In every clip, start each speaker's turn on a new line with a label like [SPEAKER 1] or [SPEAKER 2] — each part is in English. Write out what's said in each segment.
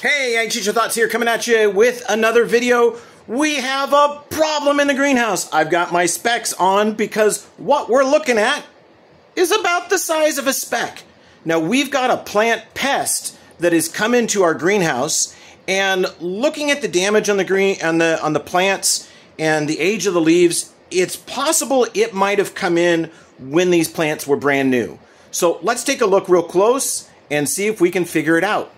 [SPEAKER 1] Hey, Ag Teacher Thoughts here coming at you with another video. We have a problem in the greenhouse. I've got my specs on because what we're looking at is about the size of a speck. Now we've got a plant pest that has come into our greenhouse and looking at the damage on the green on the on the plants and the age of the leaves, it's possible it might have come in when these plants were brand new. So let's take a look real close and see if we can figure it out.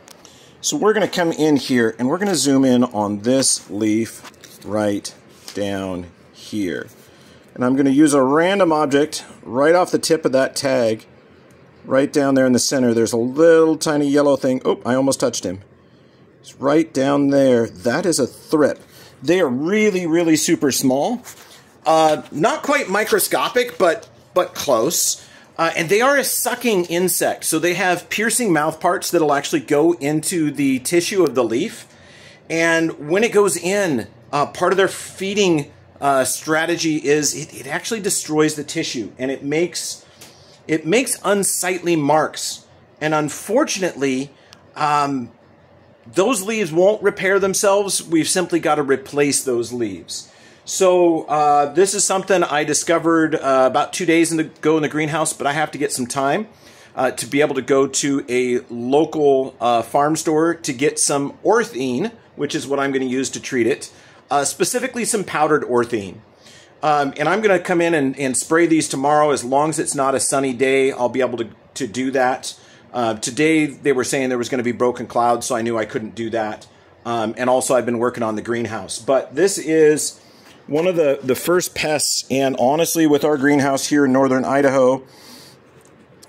[SPEAKER 1] So we're going to come in here and we're going to zoom in on this leaf right down here. And I'm going to use a random object right off the tip of that tag, right down there in the center. There's a little tiny yellow thing. Oh, I almost touched him. It's right down there. That is a thrip. They are really, really super small. Uh, not quite microscopic, but but close. Uh, and they are a sucking insect, so they have piercing mouth parts that'll actually go into the tissue of the leaf. And when it goes in, uh, part of their feeding uh, strategy is it, it, actually destroys the tissue and it makes it makes unsightly marks. And unfortunately, um, those leaves won't repair themselves. We've simply got to replace those leaves. So uh, this is something I discovered uh, about two days ago in the greenhouse, but I have to get some time uh, to be able to go to a local uh, farm store to get some orthene, which is what I'm going to use to treat it, uh, specifically some powdered orthene. Um, and I'm going to come in and, and, spray these tomorrow. As long as it's not a sunny day, I'll be able to, to do that. Uh, today, they were saying there was going to be broken clouds, so I knew I couldn't do that. Um, and also, I've been working on the greenhouse. But this is one of the, the first pests, and honestly, with our greenhouse here in northern Idaho,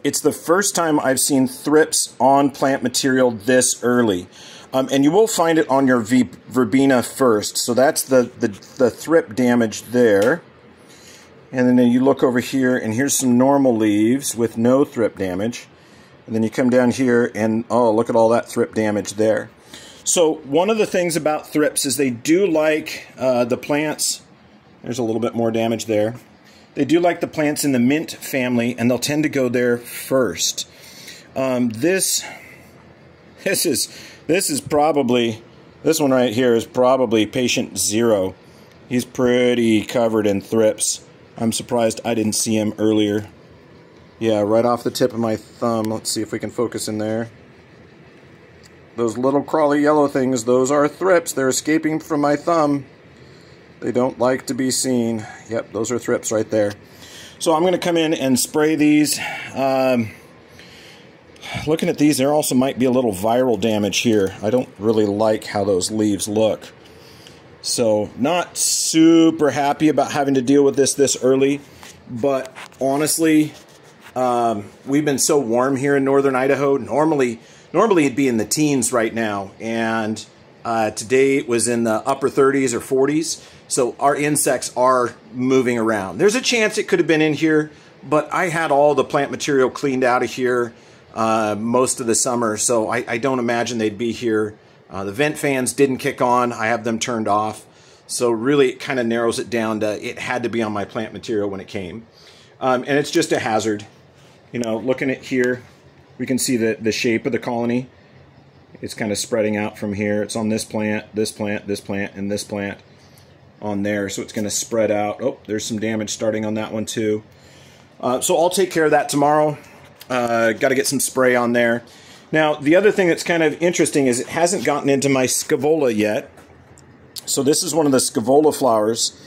[SPEAKER 1] it's the first time I've seen thrips on plant material this early. Um, and you will find it on your verbena first. So that's the, the, the thrip damage there. And then you look over here, and here's some normal leaves with no thrip damage. And then you come down here, and oh, look at all that thrip damage there. So one of the things about thrips is they do like uh, the plants there's a little bit more damage there. They do like the plants in the mint family, and they'll tend to go there first. Um, this, this is, this is probably, this one right here is probably patient zero. He's pretty covered in thrips. I'm surprised I didn't see him earlier. Yeah, right off the tip of my thumb. Let's see if we can focus in there. Those little crawly yellow things, those are thrips. They're escaping from my thumb. They don't like to be seen. Yep, those are thrips right there. So I'm going to come in and spray these. Um, looking at these, there also might be a little viral damage here. I don't really like how those leaves look. So not super happy about having to deal with this this early. But honestly, um, we've been so warm here in northern Idaho. Normally, normally it'd be in the teens right now. And uh, today it was in the upper 30s or 40s. So our insects are moving around. There's a chance it could have been in here, but I had all the plant material cleaned out of here uh, most of the summer, so I, I don't imagine they'd be here. Uh, the vent fans didn't kick on. I have them turned off. So really it kind of narrows it down to it had to be on my plant material when it came. Um, and it's just a hazard. You know, looking at here, we can see the, the shape of the colony. It's kind of spreading out from here. It's on this plant, this plant, this plant, and this plant on there. So it's going to spread out. Oh, there's some damage starting on that one too. Uh, so I'll take care of that tomorrow. Uh, Got to get some spray on there. Now, the other thing that's kind of interesting is it hasn't gotten into my scaevola yet. So this is one of the scaevola flowers,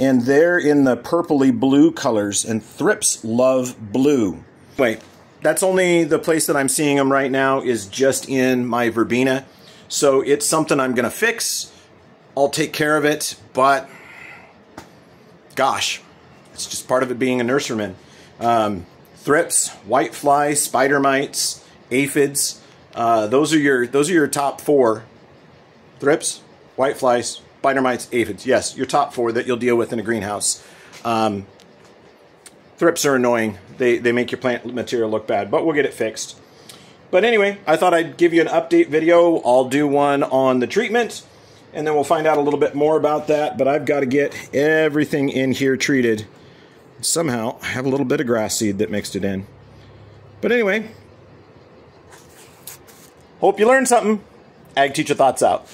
[SPEAKER 1] and they're in the purpley blue colors, and thrips love blue. Wait, that's only the place that I'm seeing them right now is just in my verbena. So it's something I'm going to fix. I'll take care of it, but gosh, it's just part of it being a nurseryman. Um, thrips, whiteflies, spider mites, aphids. Uh, those are your those are your top four. Thrips, whiteflies, spider mites, aphids. Yes, your top four that you'll deal with in a greenhouse. Um, thrips are annoying. They, they make your plant material look bad, but we'll get it fixed. But anyway, I thought I'd give you an update video. I'll do one on the treatment, and then we'll find out a little bit more about that. But I've got to get everything in here treated. Somehow, I have a little bit of grass seed that mixed it in. But anyway, hope you learned something. Ag Teacher Thoughts out.